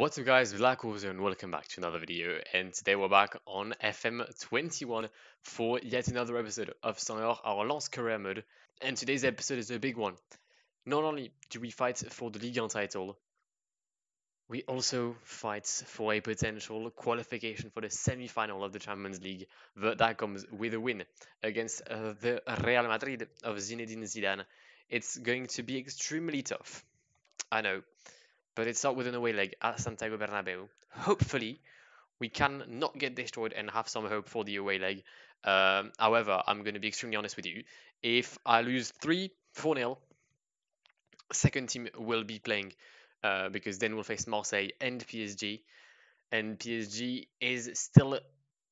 What's up guys, Blackwar and welcome back to another video and today we're back on FM21 for yet another episode of Star our last career mode and today's episode is a big one. Not only do we fight for the Ligue 1 title, we also fight for a potential qualification for the semi-final of the Champions League, but that comes with a win against uh, the Real Madrid of Zinedine Zidane. It's going to be extremely tough. I know but it's not with an away leg at Santiago Bernabeu. Hopefully, we can not get destroyed and have some hope for the away leg. Um, however, I'm going to be extremely honest with you. If I lose 3 4 0, second team will be playing uh, because then we'll face Marseille and PSG. And PSG is still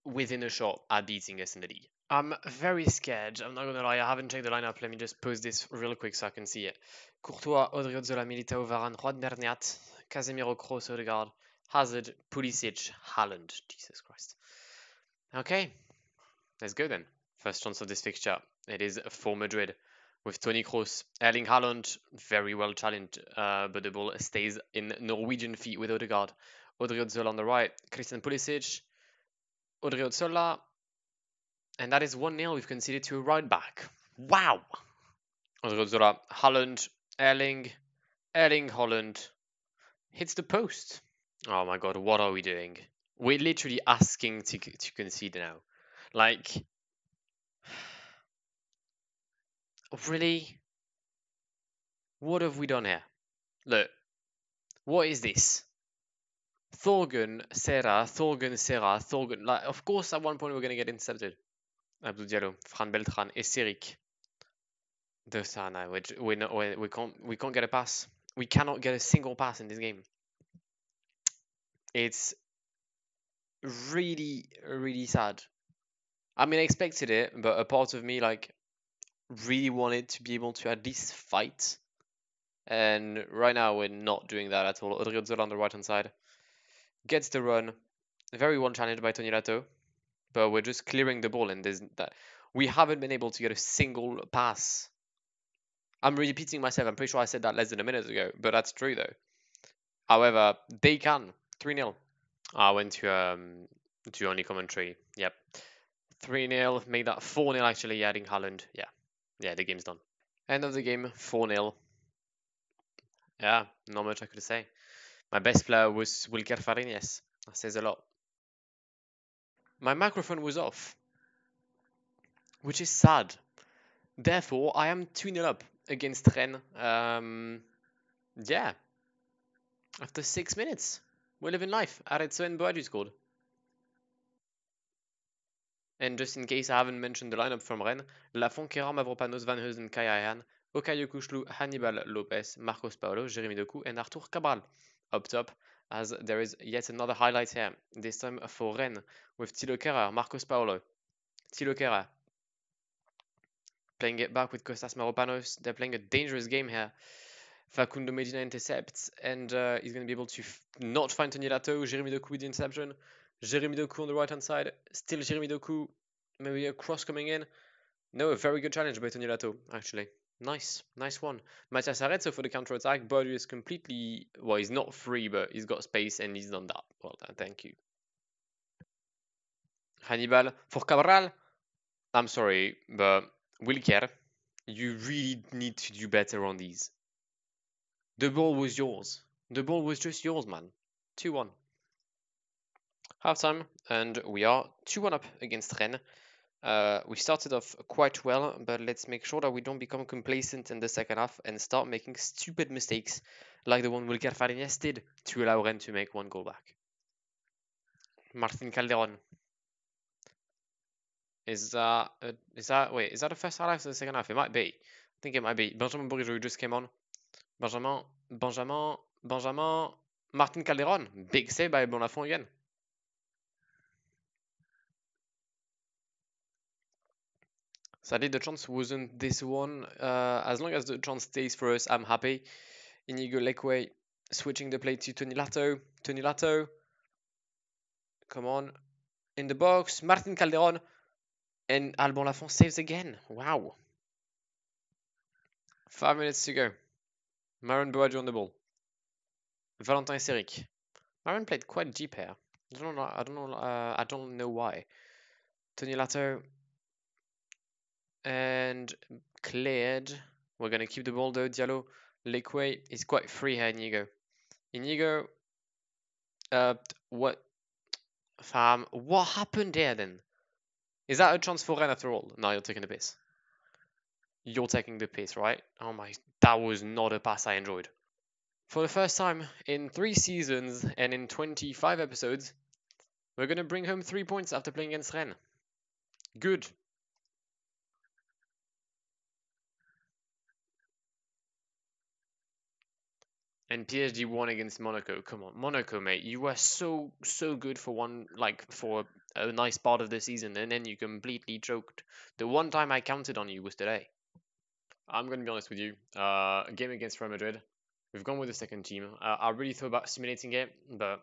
within a shot at beating us in the league. I'm very scared. I'm not gonna lie. I haven't checked the lineup. Let me just post this real quick so I can see it. Courtois, Odriozola, Militao, Varane, Juan Bernat, Casemiro, Kroos, Odegaard, Hazard, Pulisic, Haaland. Jesus Christ. Okay, let's go then. First chance of this fixture. It is for Madrid with Toni Kroos, Erling Haaland, very well challenged, uh, but the ball stays in Norwegian feet with Odegaard. Odriozola on the right, Christian Pulisic, Odriozola, and that is 1-0 we've conceded to a right back. Wow! Haaland, Erling, Erling Haaland hits the post. Oh my god, what are we doing? We're literally asking to, to concede now. Like, really? What have we done here? Look, what is this? Thorgan, Serra, Thorgan, Serra, Thorgan. Like, of course, at one point we're going to get intercepted. Abdou Diallo, Fran Beltran, Eseric. Dosana, which we not, we, can't we can't get a pass. We cannot get a single pass in this game. It's really really sad. I mean, I expected it, but a part of me like really wanted to be able to at least fight. And right now we're not doing that at all. Odriozola on the right hand side gets the run. Very well challenged by Toni Lato but we're just clearing the ball and there's that we haven't been able to get a single pass. I'm repeating myself. I'm pretty sure I said that less than a minute ago, but that's true though. However, they can 3 0. I went to um to only commentary. Yep. 3 0, made that 4 0 actually, adding Haaland. Yeah. Yeah, the game's done. End of the game, 4 0. Yeah, not much I could say. My best player was Wilker Fariñez. That says a lot my microphone was off, which is sad. Therefore, I am 2 0 up against Rennes. Um, yeah. After six minutes, we're living life. Arezzo and Boadu scored. And just in case I haven't mentioned the lineup from Rennes, Lafont, Kehrer, Mavropanos, Van Heusen, Kai Ayan, Okay Yokuşlu, Hannibal Lopez, Marcos Paulo, Jeremy Doku, and Arthur Cabral. Up top, as there is yet another highlight here, this time for Rennes with Thilo Kehrer, Marcos Paulo. Thilo Kehrer playing it back with Costas Mavropanos. They're playing a dangerous game here. Facundo Medina intercepts, and uh, he's going to be able to not find Toni Lato. Jeremy Doku with the interception. Jeremy Doku on the right hand side. Still Jeremy Doku. Maybe a cross coming in. No, a very good challenge by Toni Lato, actually. Nice, nice one. Matias Arezzo for the counter attack. Boadu is completely well. He's not free, but he's got space and he's done that. Well done, thank you. Hannibal for Cabral. I'm sorry, but Wilker, you really need to do better on these. The ball was yours. The ball was just yours, man. 2 1. Half time, and we are 2 1 up against Rennes. Uh, we started off quite well, but let's make sure that we don't become complacent in the second half and start making stupid mistakes like the one Wilker Fariñez did to allow Rennes to make one goal back. Martin Calderon. Is that, uh, is that, wait, is that the first half or the second half? It might be. I think it might be. Benjamin Bourigeaud just came on. Benjamin, Benjamin, Benjamin, Martin Calderon. Big save by Bonlafont again. Sadly, the chance wasn't this one. Uh, as long as the chance stays for us, I'm happy. Inigo Lekue switching the play to Toni Lato. Toni Lato. Come on. In the box. Martin Calderon. And Alban Lafont saves again. Wow. Five minutes to go. Maron Boadu on the ball. Valentin Eseric. Aaron played quite deep here. I don't know. I don't know. Uh, I don't know why. Toni Lato and cleared. We're gonna keep the ball though. Diallo, Lekue is quite free here. Inigo, Inigo. Uh, what? Fam, what happened there then? Is that a chance for Ren after all? No, you're taking the piss. You're taking the piss, right? Oh my, that was not a pass I enjoyed. For the first time in three seasons and in 25 episodes, we're going to bring home three points after playing against Rennes. Good. And PSG won against Monaco. Come on, Monaco, mate. You were so, so good for one, like, for a nice part of the season, and then you completely choked. The one time I counted on you was today. I'm going to be honest with you. Uh, game against Real Madrid, we've gone with the second team. Uh, I really thought about simulating it, but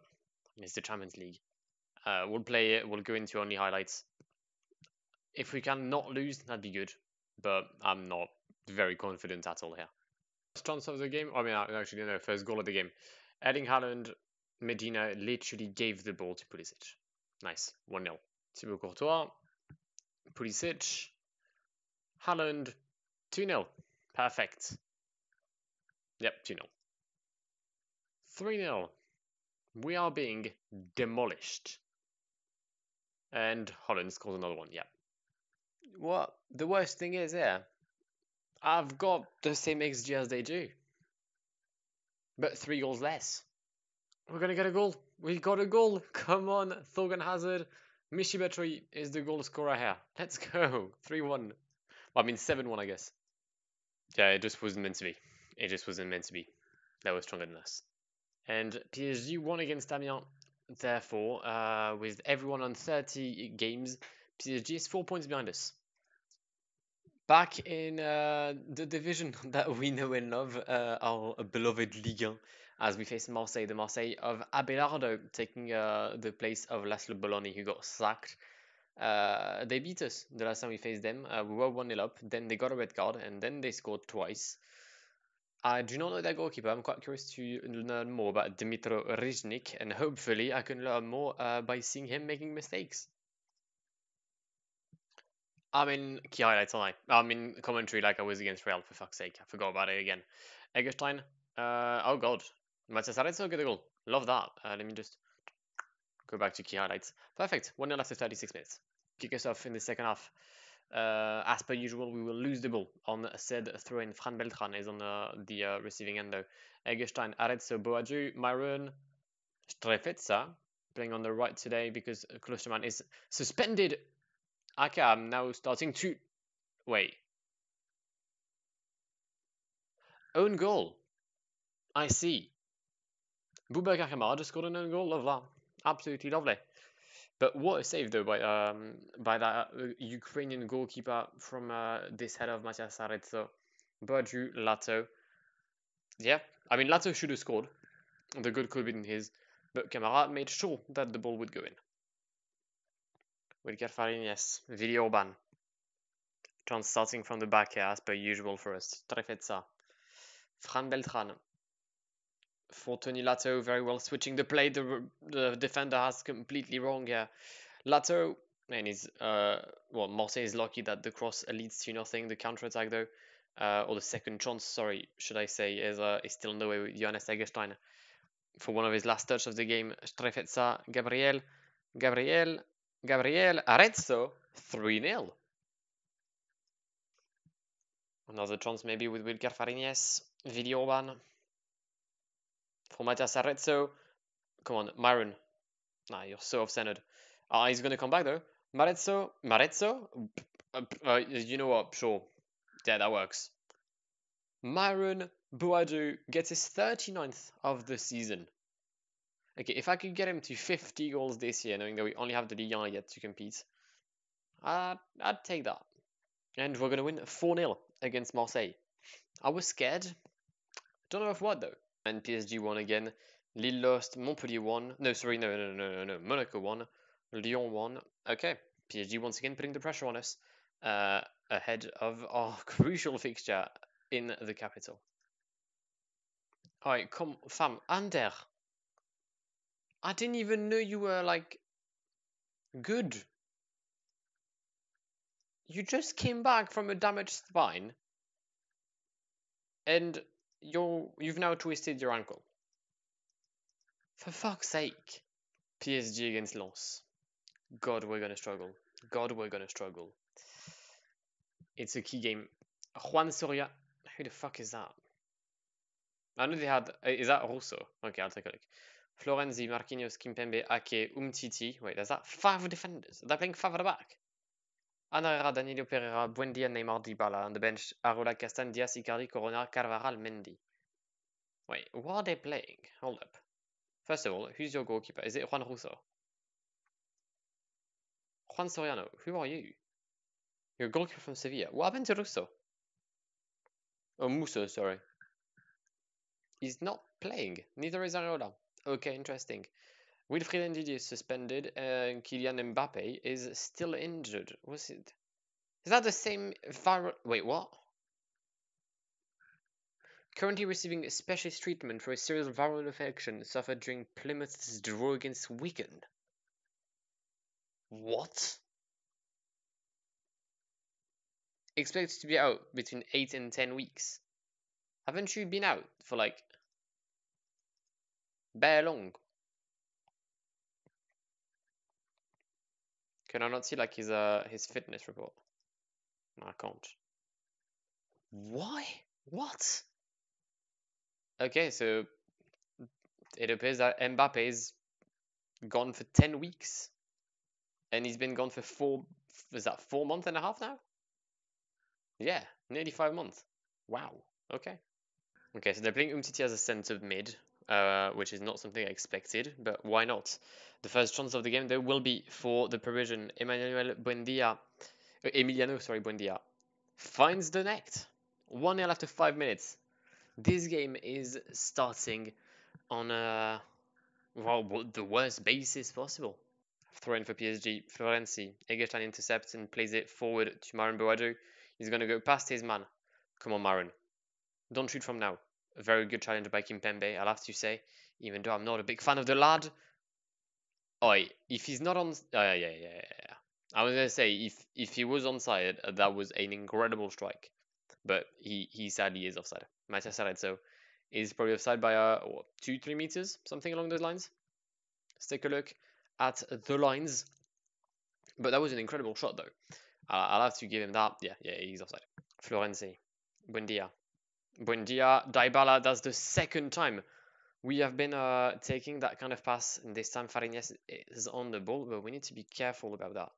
it's the Champions League. Uh, we'll play it. We'll go into only highlights. If we can not lose, that'd be good. But I'm not very confident at all here. Chance of the game. I mean, actually, no. First goal of the game. Erling Haaland, Medina literally gave the ball to Pulisic. Nice. 1 0. Thibaut Courtois, Pulisic, Haaland, 2 0. Perfect. Yep, 2 0. 3 0. We are being demolished. And Haaland scores another one, yeah. What the worst thing is here, I've got the same XG as they do. But three goals less. We're gonna get a goal. We got a goal. Come on, Thorgan Hazard. Michy Batshuayi is the goal scorer here. Let's go. 3 1. Well, I mean, 7 1, I guess. Yeah, it just wasn't meant to be. It just wasn't meant to be. They were stronger than us. And PSG won against Amiens. Therefore, uh, with everyone on 30 games, PSG is 4 points behind us. Back in uh, the division that we know and love, uh, our beloved Ligue 1, as we face Marseille, the Marseille of Abelardo taking uh, the place of Laszlo Bölöni, who got sacked. Uh, they beat us the last time we faced them. Uh, we were 1 0 up, then they got a red card, and then they scored twice. I do not know their goalkeeper. I'm quite curious to learn more about Dmytro Riznyk, and hopefully I can learn more uh, by seeing him making mistakes. I'm in key highlights, aren't I? I'm in commentary like I was against Real, for fuck's sake. I forgot about it again. Eggestein. Uh, oh, God. Matias Arezzo get a goal. Love that. Uh, let me just go back to key highlights. Perfect. 1 0 after 36 minutes. Kick us off in the second half. Uh, as per usual, we will lose the ball on a said throw in. Fran Beltran is on the, the uh, receiving end though. Eggestein, Arezzo, Boadu, Myron, Strefezza playing on the right today because Klostermann is suspended Okay, I'm now starting to... Wait. Own goal. I see. Boubacar Kamara just scored an own goal. Love that. Absolutely lovely. But what a save though by um by that uh, Ukrainian goalkeeper from uh, this head of Matias Arezzo. Boadu, Lato. Yeah, I mean Lato should have scored. The good could have been his, but Kamara made sure that the ball would go in. Wilker Fariñez, Villorban. John starting from the back here as per usual for us. Strefezza. Fran Beltran. For Toni Lato, very well switching the play. The, the defender has completely wrong here. Lato, and he's, uh, well, Marseille is lucky that the cross leads to nothing. The counter attack, though, uh, or the second chance, sorry, should I say, is, uh, is still no way with Johannes Eggestein. For one of his last touch of the game, Strefezza, Gabriel. Gabriel Gabriel Arezzo, 3 0. Another chance maybe with Wilker Fariñez, Villorban. For Matias Arezzo. Come on, Myron. Nah, you're so off-centered. Ah, he's gonna come back though. Marezzo, Marezzo? Uh, you know what, sure. Yeah, that works. Myron Boadu gets his 39th of the season. Okay, if I could get him to 50 goals this year, knowing that we only have the 1 yet to compete, I'd, I'd take that. And we're going to win 4-0 against Marseille. I was scared. Don't know of what, though. And PSG won again. Lille lost. Montpellier won. No, sorry, no, no, no, no, no. Monaco won. Lyon won. Okay, PSG once again putting the pressure on us uh, ahead of our crucial fixture in the capital. Alright, come, fam, Ander. I didn't even know you were like good. You just came back from a damaged spine and you're you've now twisted your ankle. For fuck's sake. PSG against Lens. God, we're gonna struggle. God, we're gonna struggle. It's a key game. Juan Soria. Who the fuck is that? I know they had. uh, Is that Russo? Okay, I'll take a look. Florenzi, Marquinhos, Kimpembe, Ake, Umtiti. Wait, there's that five defenders. They're playing five at the back. Anara, Danilo Pereira, Buendia, Neymar, Dybala. On the bench, Arola, Castan, Diaz, Icardi, Corona, Carvajal, Mendy. Wait, what are they playing? Hold up. First of all, who's your goalkeeper? Is it Juan Russo? Juan Soriano, who are you? You're a goalkeeper from Sevilla. What happened to Russo? Oh, Musso, sorry. He's not playing. Neither is Areola. Okay, interesting. Wilfred Ndidi is suspended and Kylian Mbappe is still injured. Was it? Is that the same viral? Wait, what? Currently receiving specialist treatment for a serious viral infection suffered during Plymouth's draw against Wigan. What? Expected to be out between 8 and 10 weeks. Haven't you been out for like bare long? Can I not see like his uh his fitness report? No, I can't. Why? What? Okay, so it appears that Mbappe is gone for 10 weeks. And he's been gone for four, is that four months and a half now? Yeah, nearly five months. Wow, okay. Okay, so they're playing Umtiti as a centre mid, uh, which is not something I expected, but why not? The first chance of the game there will be for the Parisian Emmanuel Buendia, uh, Emiliano, sorry, Buendia, finds the net. 1 0 after 5 minutes. This game is starting on a, well, the worst basis possible. Throw in for PSG, Florenzi, Eggestein intercepts and plays it forward to Maran Boadu. He's going to go past his man. Come on, Maran. Don't shoot from now. A very good challenge by Kimpembe, I'll have to say, even though I'm not a big fan of the lad. Oi, if he's not on, uh, yeah, yeah, yeah, yeah. I was gonna say if if he was onside, uh, that was an incredible strike, but he he sadly is offside. Matias Sarezzo is probably offside by uh what, two three meters, something along those lines. Let's take a look at the lines. But that was an incredible shot though. Uh, I'll have to give him that. Yeah, yeah, he's offside. Florenzi, Buendia, Buendia, Dybala. That's the second time we have been uh, taking that kind of pass, and this time Fariñez is on the ball, but we need to be careful about that.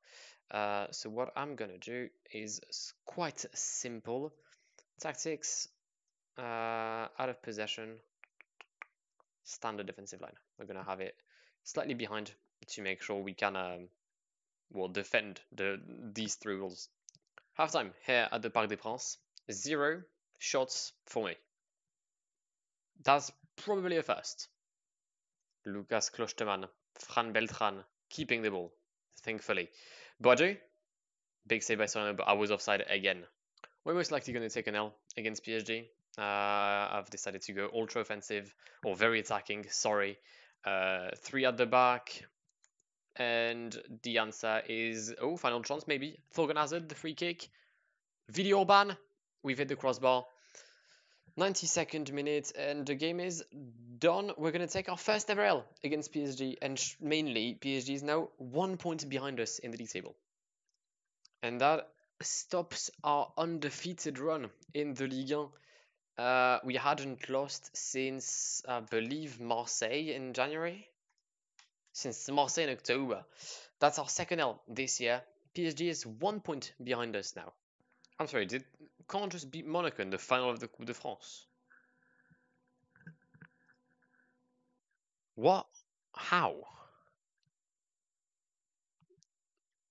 Uh, so what I'm gonna do is quite simple. Tactics, uh, out of possession, standard defensive line. We're gonna have it slightly behind to make sure we can, um, well, defend the these three rules. Halftime here at the Parc des Princes, zero shots for me. That's probably a first. Lucas Klostermann, Fran Beltran keeping the ball, thankfully. Boadu, big save by Soriano, but I was offside again. We're most likely going to take an L against PSG. Uh, I've decided to go ultra offensive or very attacking. Sorry, uh, three at the back, and the answer is oh, final chance maybe. Thorgan Hazard, the free kick. Video ban. We've hit the crossbar. 92nd minute, and the game is done. We're going to take our first ever L against PSG, and mainly PSG is now one point behind us in the league table. And that stops our undefeated run in the Ligue 1. Uh, we hadn't lost since, I believe, Marseille in January. Since Marseille in October. That's our second L this year. PSG is one point behind us now. I'm sorry, did can't just beat Monaco in the final of the Coupe de France? What? How?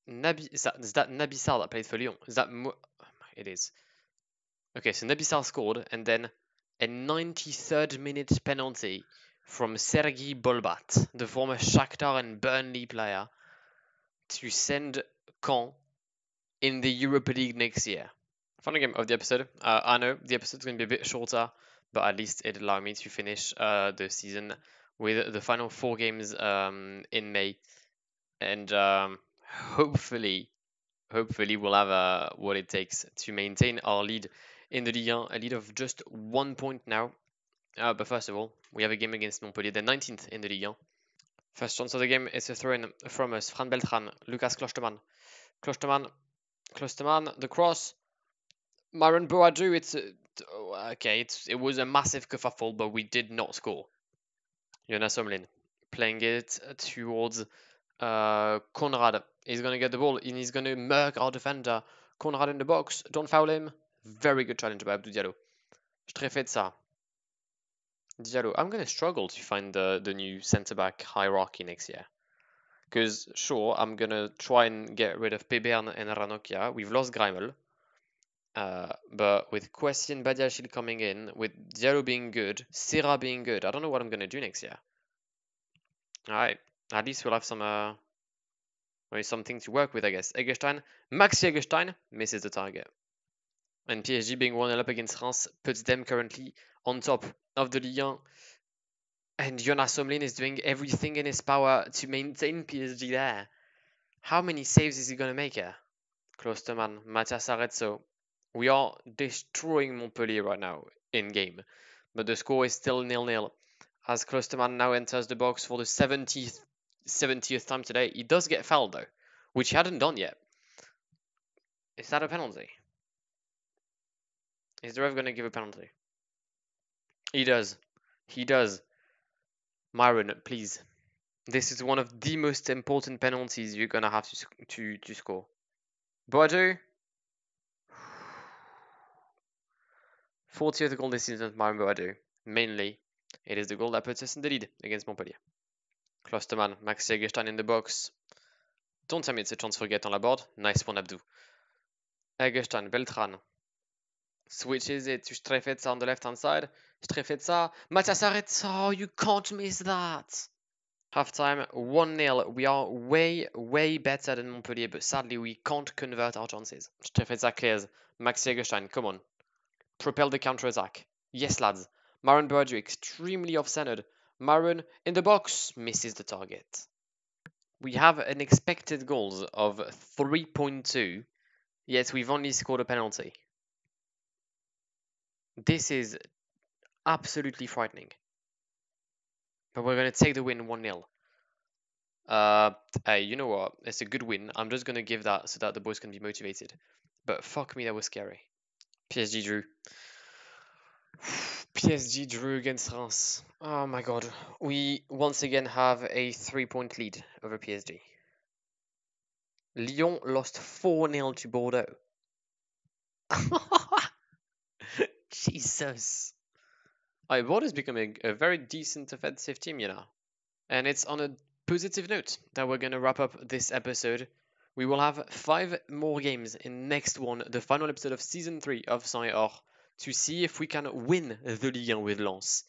Nabi is that is that Naby Sarr that played for Lyon? Is that Mo- oh, it is. Okay, so Naby Sal scored and then a 93rd minute penalty from Sergi Bolbat, the former Shakhtar and Burnley player, to send Caen in the Europa League next year. Final game of the episode. Uh, I know the episode's going to be a bit shorter, but at least it allowed me to finish uh, the season with the final four games um, in May, and um, hopefully, hopefully we'll have uh, what it takes to maintain our lead in the Ligue 1, a lead of just one point now. Uh, but first of all, we have a game against Montpellier, the 19th in the Ligue 1. First chance of the game is a throw in from us. Fran Beltran, Lucas Klostermann. Klostermann, Klostermann, the cross. Myron Boadu, it's a, okay, it's, it was a massive kerfuffle, but we did not score. Jonas Omlin playing it towards uh, Konrad. He's to get the ball and he's to murk our defender. Konrad in the box. Don't foul him. Very good challenge by Abdou Diallo. Strefezza. Diallo. I'm to struggle to find the, the new centre back hierarchy next year. Because, sure, I'm to try and get rid of Pebern and Ranocchia. We've lost Greimel. Uh, but with Kwasi Badiashile coming in, with Diallo being good, Serra being good, I don't know what I'm going to do next year. Alright, at least we'll have some uh, something to work with, I guess. Eggestein, Maxi Eggestein misses the target. And PSG being 1 up against France puts them currently on top of the 1. And Jonas Omlin is doing everything in his power to maintain PSG there. How many saves is he going to make here? Klostermann, Matias Arezzo. We are destroying Montpellier right now in game. But the score is still nil-nil. As Klostermann now enters the box for the 70th, 70th time today. He does get fouled though, which he hadn't done yet. Is that a penalty? Is the ref going to give a penalty? He does. He does. Myron, please. This is one of the most important penalties you're going to have to, to, to score. Boadu. 40th goal this season, Myron Boadu. Mainly, it is the goal that puts us in the lead against Montpellier. Klostermann, Max Eggestein in the box. Don't tell me it's a chance for Get on the board. Nice one, Abdou. Eggestein, Beltran, switches it to Strefezza on the left hand side. Strefezza, Matias Arezzo, you can't miss that. Half time, 1 0. We are way, way better than Montpellier, but sadly we can't convert our chances. Strefezza clears. Max Eggestein, come on. Propel the counter attack. Yes, lads. Maron Boadu extremely off centered. Maron in the box misses the target. We have an expected goals of 3.2, yet we've only scored a penalty. This is absolutely frightening. But we're going to take the win 1 0. Uh, hey, you know what? It's a good win. I'm just going to give that so that the boys can be motivated. But fuck me, that was scary. PSG drew. PSG drew against Reims. Oh my god. We once again have a three point lead over PSG. Lyon lost 4 0 to Bordeaux. Jesus. Ibord is becoming a very decent offensive team, you know. And it's on a positive note that we're going to wrap up this episode. We will have five more games in next one, the final episode of season 3 of Saint Or, to see if we can win the Ligue 1 with Lens.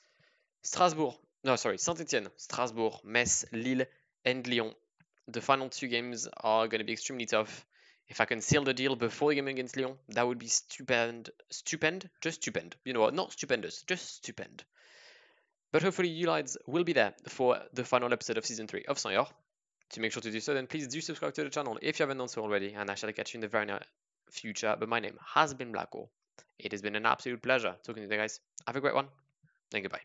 Strasbourg, no, sorry, Saint-Etienne, Strasbourg, Metz, Lille, and Lyon. The final two games are going to be extremely tough. If I can seal the deal before the game against Lyon, that would be stupend. Stupend? Just stupend. You know what? Not stupendous, just stupend. But hopefully you lads will be there for the final episode of Season 3 of Saint To make sure to do so, then please do subscribe to the channel if you haven't done so already, and I shall catch you in the very near future. But my name has been Blacko. It has been an absolute pleasure talking to you guys. Have a great one, and goodbye.